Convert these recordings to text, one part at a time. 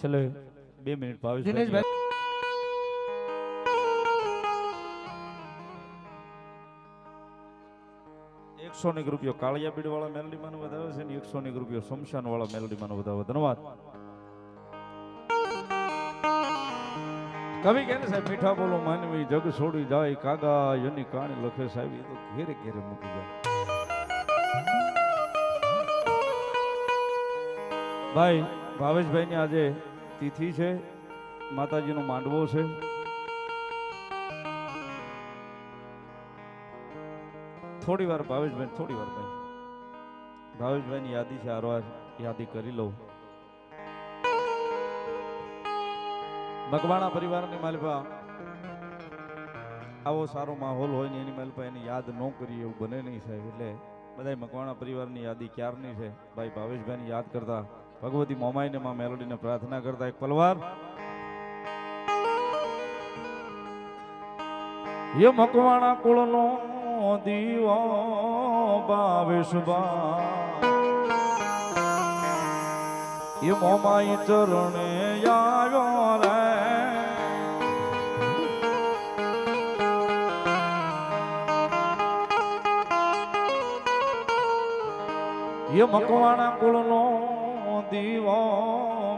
છેલ્લે બે મિનિટ ભાવેશ દિનેશભાઈ. એકસો ની રૂપિયો કાળિયા બીડ વાળા મેલડી માં વધાવે છે ને એકસો ને રૂપિયો શમશાન વાળા મેલડી માં વધારે ધન્યવાદ. કવિ કે સાહેબ, મીઠા બોલો, માનવી જગ છોડી જાય, કાગા યની કાણી લખે સાહેબ એ તો ઘેરે ઘેરે મૂકી જાય. ભાઈ ભાવેશભાઈ ની આજે તિથિ છે, માતાજીનો માંડવો છે. થોડી વાર ભાવેશભાઈ થોડી વાર ભાઈ. ભાવેશભાઈની યાદી છે, આરવાર યાદી કરી લઉં. મકવાણા પરિવારની માલિપા આવો સારો માહોલ હોય ને એની માલિપા એની યાદ ન કરીએ એવું બને નહીં સાહેબ. એટલે બધા મકવાણા પરિવારની યાદી ક્યારની છે? ભાઈ ભાવેશભાઈની યાદ કરતા, ભગવતી મોમાઈને માં મેલોડીને પ્રાર્થના કરતા એક પલવાર. એ મકવાણા કુળનો દીવો ભાવેશભાઈ. એ મોમાઈ ચરણે આવ્યો એ મકવાણા કુળનો દીવો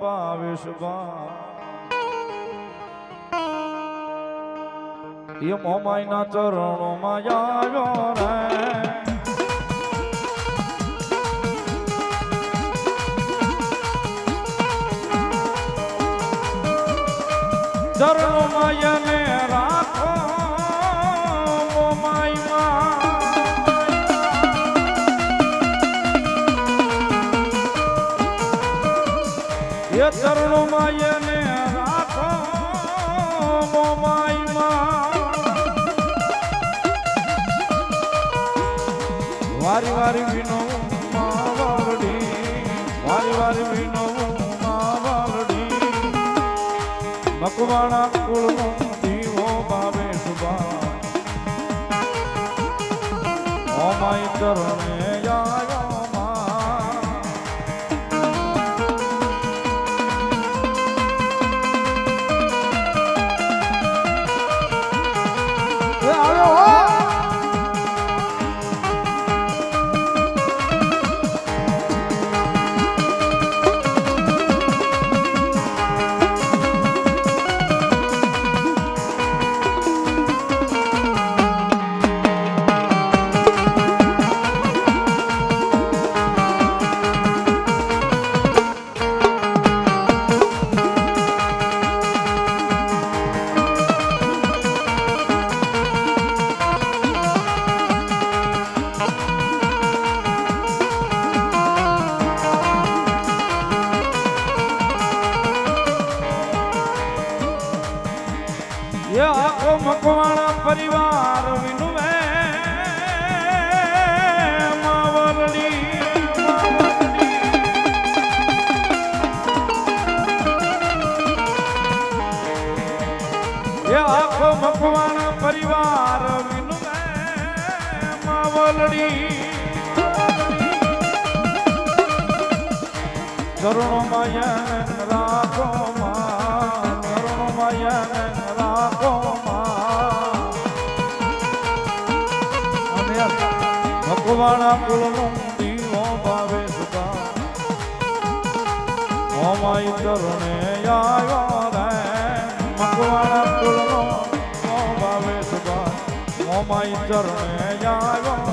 ભાવેશબા એ મોમાઈના ચરણોમાં આવ્યો રે. ચરણોમાં એને મકવાણા કુળનો દીવો ભાવે સુભા. ઓ માય આવ્યો રાખો અને ભગવાના કુળનો દીવો ભાવે સુતા ઓમાઈ ચરણે આવ્યો રે ભાવે ઓમાઈ ચરણે આવ્યો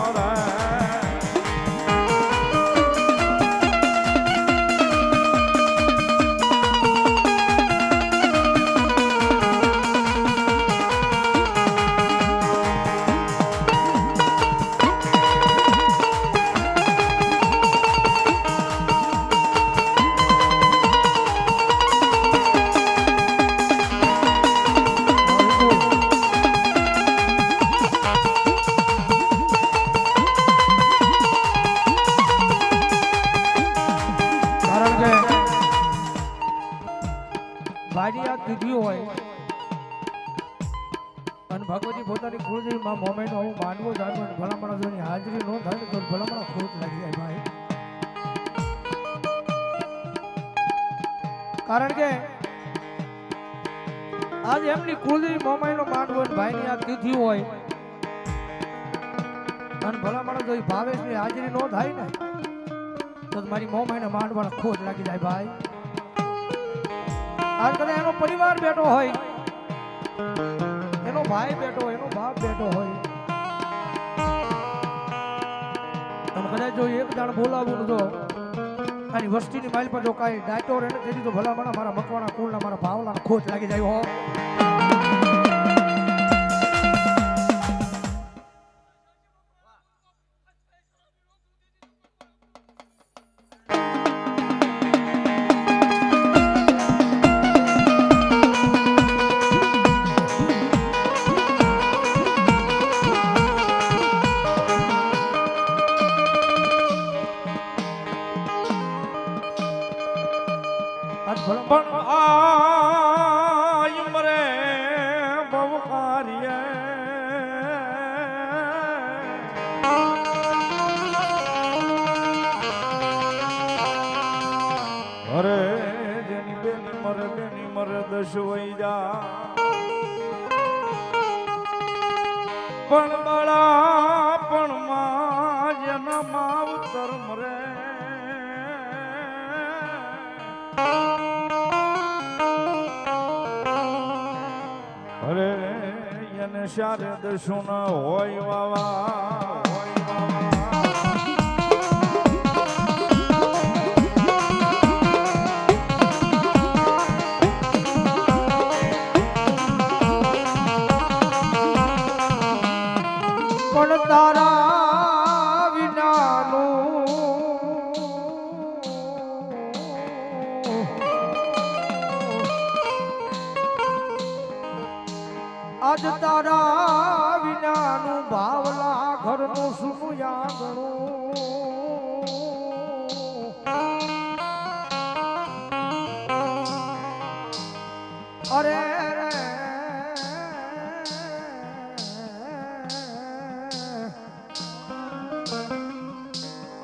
અને ભલામણ જો ઈ ભાવેશની હાજરી ન થાય ને, તો મારી મોમાઈને માંડવાનો ખોટ લાગી જાય ભાઈ. આજ કદાચ એનો પરિવાર બેઠો હોય, એનો ભાઈ બેઠો એનો બાપ બેઠો હોય, અને કદાચ જો એક દાણ બોલાવું તો આની વસ્તીની માઇલ પર જો કાંઈ ડાયટો રહે ને તેથી તો ભલામણ મારા મકવાના કુલના મારા ભાવના ખોટ લાગી જાય હો. એને સુન હોય વાવા. ઘરનું સુનું યાદનું અરે રે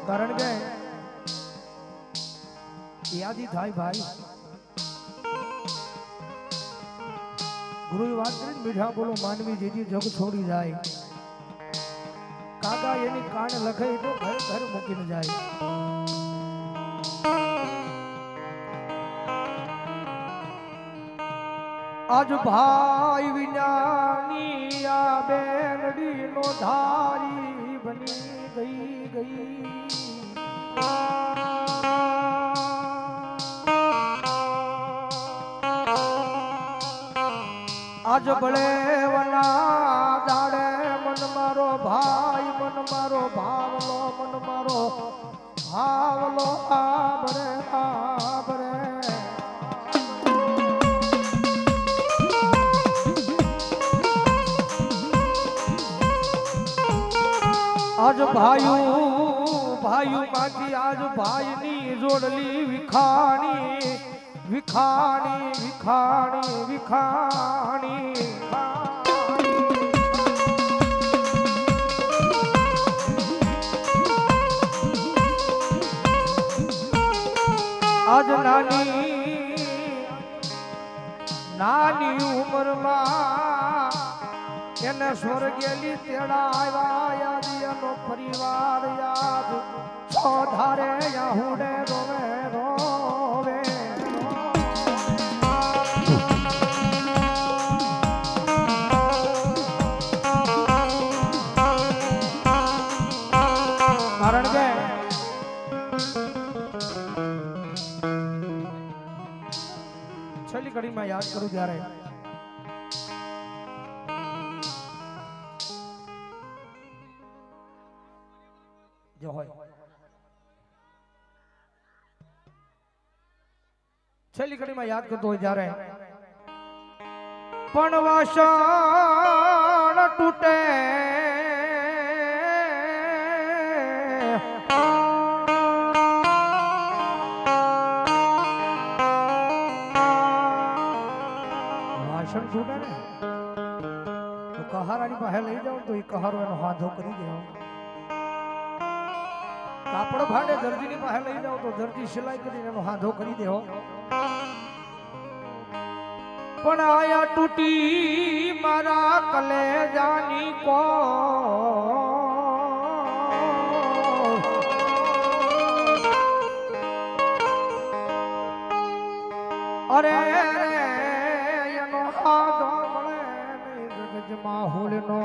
કારણ કે યાદી થાય ભાઈ ગુરુએ વાત કરી ને, મીઠા બોલો માનવી જેથી જગ છોડી જાય કાકા એની કાણ લખાઈ તો ઘર ઘર મૂકીને જાય. આજ ભાઈ વિનાની આ બેનડી નો ધારી બની ગઈ ગઈ. આજ ભલે વના દાડે મન મારો ભાઈ, મન મારો ભાવલો, મન મારો ભાવલો આબરે આબરે આજ ભાઈઓ ભાઈઓ માંથી આજ ભાઈની જોડલી વિખાણી વિખાણી વિખાણી વિખાણી. આજ નાની નાની ઉંમરમાં એને સ્વર્ગેલી તેડા આવ્યા યાદ એનો પરિવાર યાદ. છો ધારે યાહુડે રોવે રોવે. યાદ કરું ત્યારે જો હોય છેલ્લી કડીમાં યાદ કરતો હોય જ્યારે પણ વાસણ તૂટે વાસણ છૂટે ને તો કહારાની પાસે લઈ જાઉં તો એ કહારો એનો હાથો કરી દેવો કાપડ ભાડે દરજીની પાસે લઈ જાઉં તો દરજી સિલાઈ કરીને એનો હાથો કરી દેવો પણ આયા તૂટી મારા કલેજાની કો નહીં જગજમાં હુલનો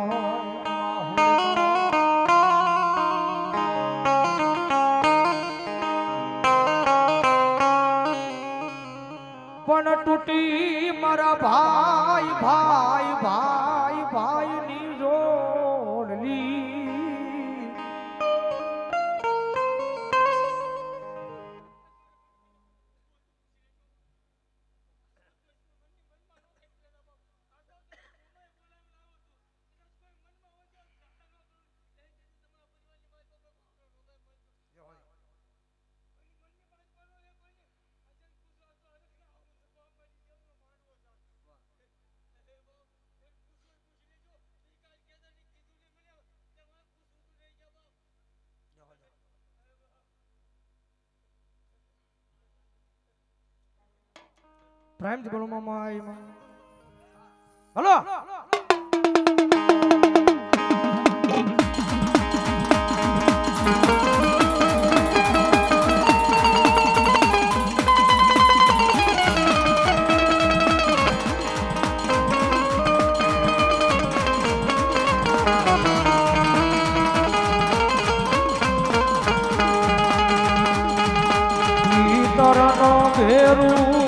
પણ તૂટી મારા ભાઈ ભાઈ ભાઈ. પ્રાઇમથી બોલો હલો ભીતરનો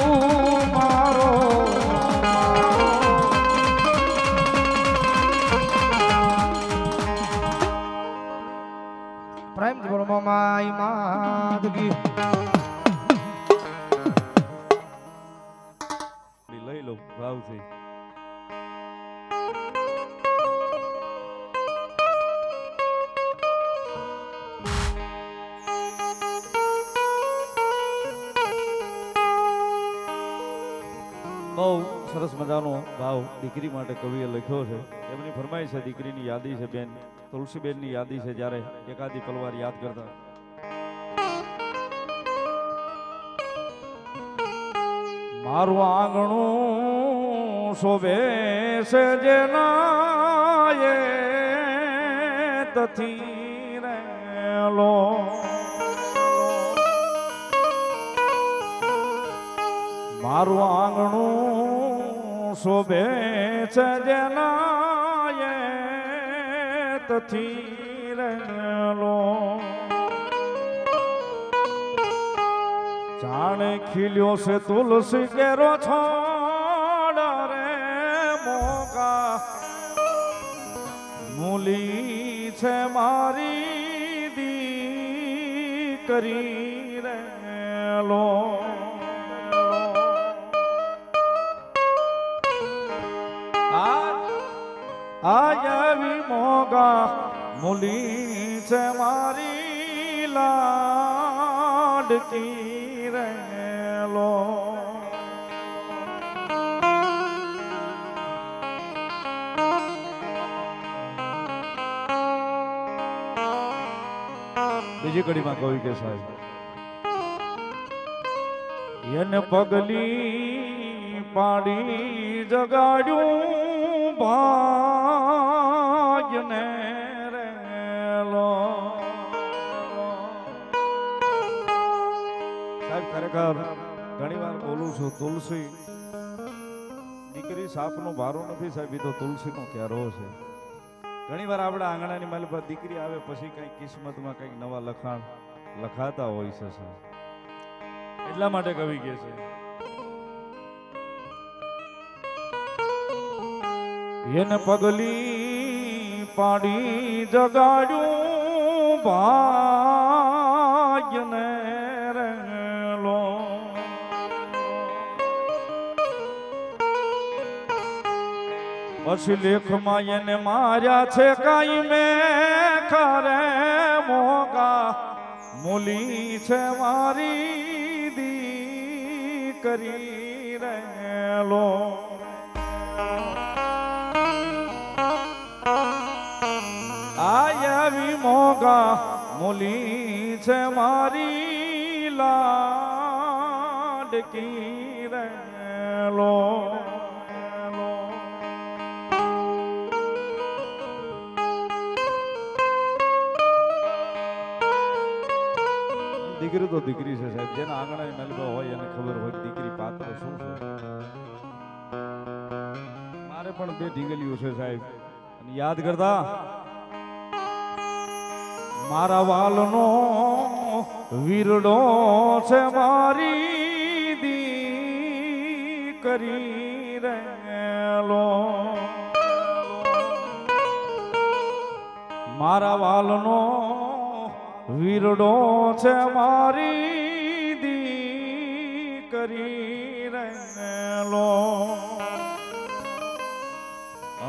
લઈ લો ભાવથી બહુ સરસ મજાનો ભાવ દીકરી માટે કવિએ લખ્યો છે. એમની ફરમાઈ છે, દીકરીની યાદી છે બેન. તુલસીબેનની યાદી છે જ્યારે એકાદી પલવાર યાદ કરતા. મારું આંગણું શોભે છે જેના તથી રેલો મારું આંગણું શોભે છે જેના તથી રેલો જાણે ખીલ્યો છે તુલસી કેરો છોડ રે મોકા મૂલી છે મારી દીકરી રે લો. આવી મોગા. મૂલી છે મારી લાડકી. બીજી કડીમાં કવિ કે સાહેબ એને પગલી પાડી જગાડ્યું ભાગ્યને સાહેબ, ખરેખર ઘણી વાર બોલું છું, તુલસી, દીકરી સાપનો ભારો નથી સાહેબ, એ તો તુલસીનો ક્યારો છે. ઘણી વાર આપણા આંગણાની માલ પર દીકરી આવે પછી કંઈક કિસ્મતમાં કંઈક નવા લખાણ લખાતા હોય છે એટલા માટે કવિ કહે છે. એને પગલી પાડી જગાડ્યું ભાગ્યને. પછી લેખમાં એને માર્યા છે કાઈ મે ખરે મોગા મૂલી છે મારી દી કરી રહેલો આયવી મોગા મૂલી છે મારી લાડકી. દીકરી તો દીકરી છે સાહેબ. જેના આંગણા મેલબા હોય એને ખબર હોય દીકરી પાત્ર શું છે. મારે પણ બે ઢીંગલીઓ છે સાહેબ. અને યાદ કરતા? મારા વાલનો વીરડો છે મારી દીકરી રેલો મારા વાલનો વીરડો છે મારી દીકરી રેલો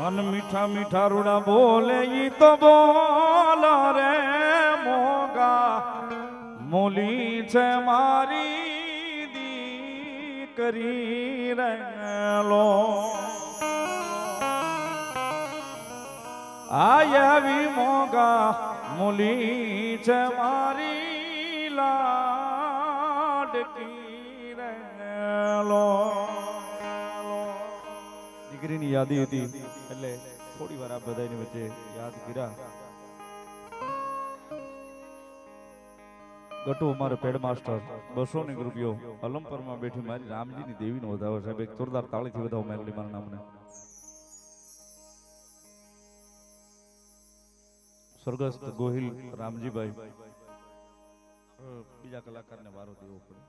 અન મીઠા મીઠા રૂડા બોલે, ઈ તો બોલ રે મોગા. મૂલી છે મારી દીકરી રેલો આયવી મોગા. મૂલી છે મારી લાડકી રેલો દીકરીની યાદી હતી, એટલે થોડી વાર આ બધાની વચ્ચે યાદ કર્યા. ગટુ અમારે પેડ માસ્ટર બસો ની રૂપિયો અલમપરમાં બેઠી મારી રામજીની દેવીનો વધાવો સાહેબ, એક જોરદાર તાળીથી વધાવો મેલડી મારા નામને. સ્વર્ગસ્થ ગોહિલ રામજીભાઈ. બીજા કલાકારને વારો દેવો પડે.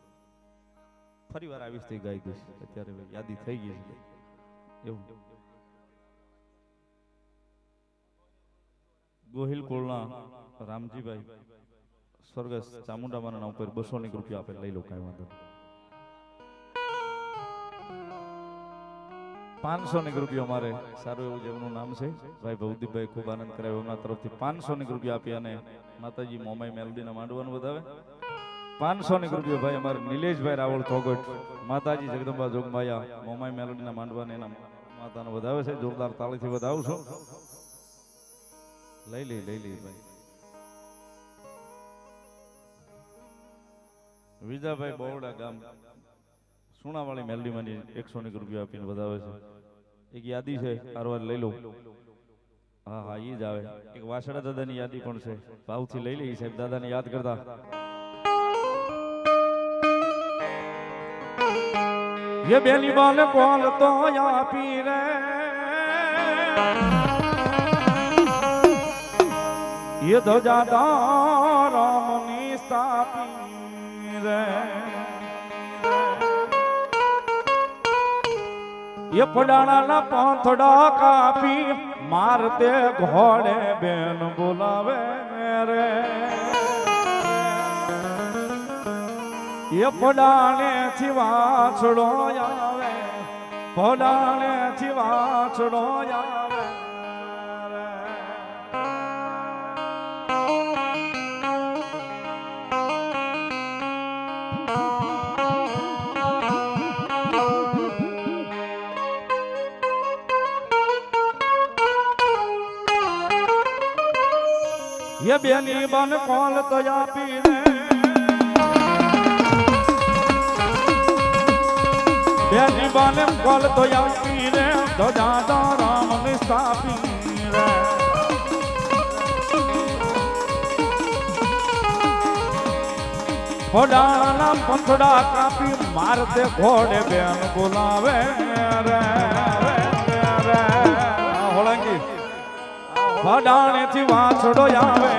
ફરી વાર આવીશ તે ગાઈ દઈશ. અત્યારે યાદી થઈ ગઈ એવું. ગોહિલ કોળના રામજીભાઈ, સ્વર્ગસ્થ ચામુંડામાના નામ પર બસો ની રૂપિયા આપે. લઈ લો, કાંઈ વાંધો પાંચસો ની રૂપિયા મારે. સારું એવું જેમનું નામ છે. ભાઈ ભવદીપભાઈ ખૂબ આનંદ કરાવ્યો. એમના તરફથી પાંચસો ની રૂપિયા આપી અને માતાજી મોમાઈ મેલડીને માંડવાનું વધાવે. પાંચસો ની રૂપિયા ભાઈ અમારે નિલેશભાઈ રાવળ થોગટ માતાજી જગદંબા જોગમાયા મોમાઈ મેલડીના માંડવાને એના માતાનો વધાવે છે. જોરદાર તાળીથી વધાવું છું. લઈ લઈ લઈ લઈ ભાઈ. વિજાભાઈ બહોળા ગામ. સુણાવાળી મેલડીમાંની એકસો ની રૂપિયા આપીને વધાવે છે એક યાદી છે આરવાર લઈ લો હા હા એ જ આવે એક વાસડા દાદાની યાદી પણ છે ભાવથી લઈ લઈ સાહેબ દાદાને યાદ કરતા ये बेली बाल कोल तो आपी रे ये तो ज्यादा रामनी स्थापी रे એ ફડાણાના પાંથડા કાપી મારતે ઘોડે બેન બોલાવે રે. એ ફડાણે થી વાછડો આવે ફડાણે થી વાછડો આવે. એ બેની બન કોલ તો આપી રે બેની બાને કોલ તો આપી રે તો દાદા રામ ને સ્થાપી રે ફોડાના પંથડા કાપી મારતે ઘોડે બેન બોલાવે રે હોળંગી. ફડાણે થી વાછડો આવે.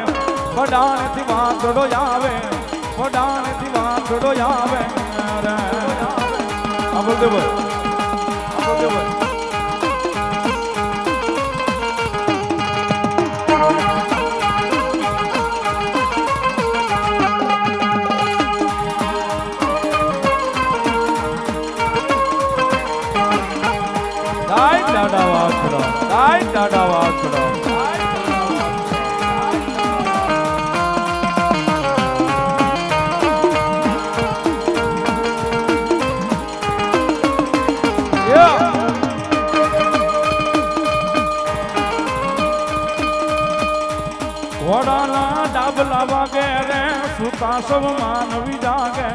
ફડાણે થી વાછડો આવે ફડાણે થી વાછડો આવે રે આ બોલ દે ભાઈ આ બોલ દે ભાઈ દાય દાડા વાછડો દાય દાડા વાછડો સુતા સૌ માનવી જાગે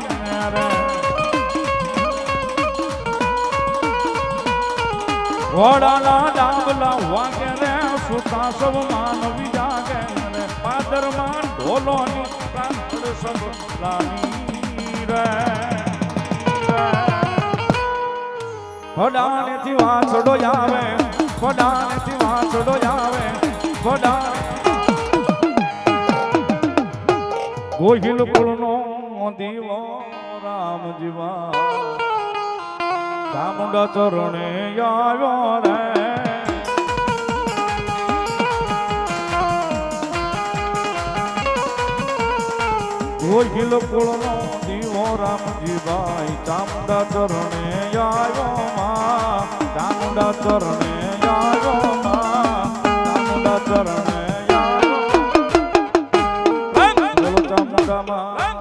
રે ઘોડાના ડાબલા વાગે રે સુતા સૌ માનવી જાગે રે પાદરમાં ઢોલોની પ્રાંતળ સબ લાવી રે. ફડાનેથી વાંસડો આવે ફડાનેથી વાંસડો આવે ફડાને ગોહિલ કુળનો દીવો, રામ જીવા. ચામુંડા ચરણે આવ્યો રે. ગોહિલ કુળનો દીવો રામજીભાઈ ચામુંડા ચરણે આવ્યો માં. ચામુંડા ચરણે આવ્યો માં. ચામુંડા ચરણે આવ્યો બોલો ચામુંડા માં